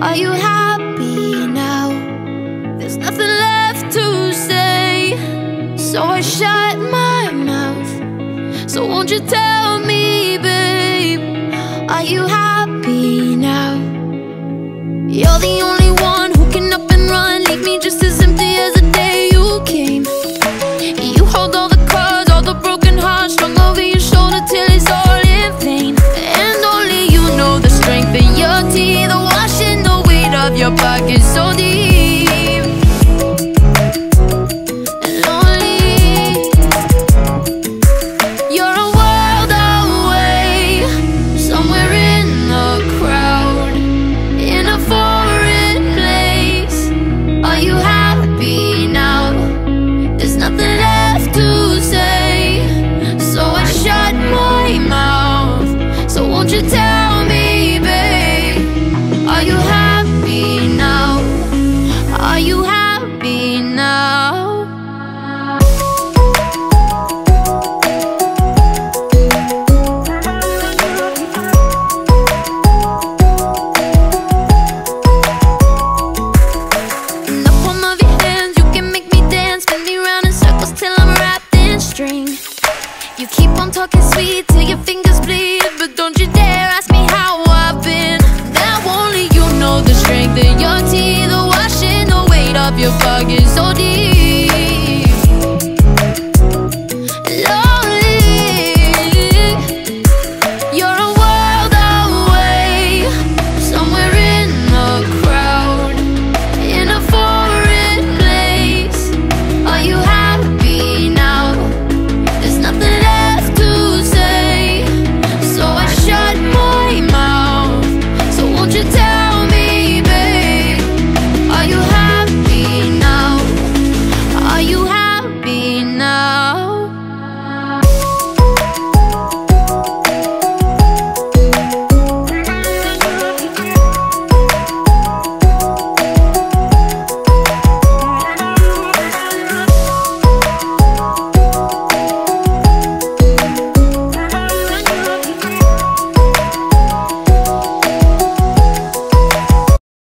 Are you happy now? There's nothing left to say So I shut my mouth So won't you tell me, babe Are you happy now? You're the only one who can up and run Leave me just